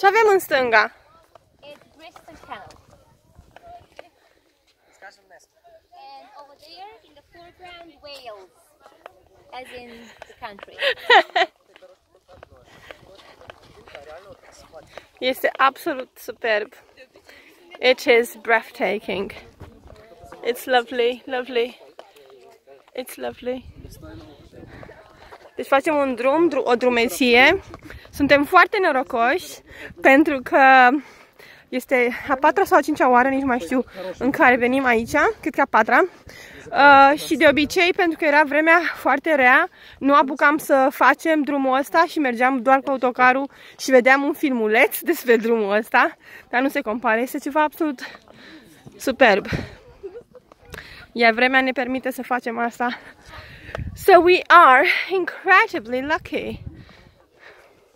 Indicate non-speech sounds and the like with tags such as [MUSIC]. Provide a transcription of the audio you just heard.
Ce avem în stânga? It's Bristol Channel. And over there in the foreground, Wales. As in the country. [LAUGHS] Este absolut superb. It is breathtaking. It's lovely, lovely. It's lovely. Deci facem un drum, dru o drumeție. Suntem foarte norocoși pentru că este a patra sau a cincea oară, nici mai știu, în care venim aici, cred că a patra. Uh, și de obicei, pentru că era vremea foarte rea, nu apucam să facem drumul ăsta și mergeam doar cu autocarul și vedeam un filmuleț [LAUGHS] despre drumul ăsta, dar nu se compare, este ceva absolut superb. Iar vremea ne permite să facem asta. So we are incredibly lucky.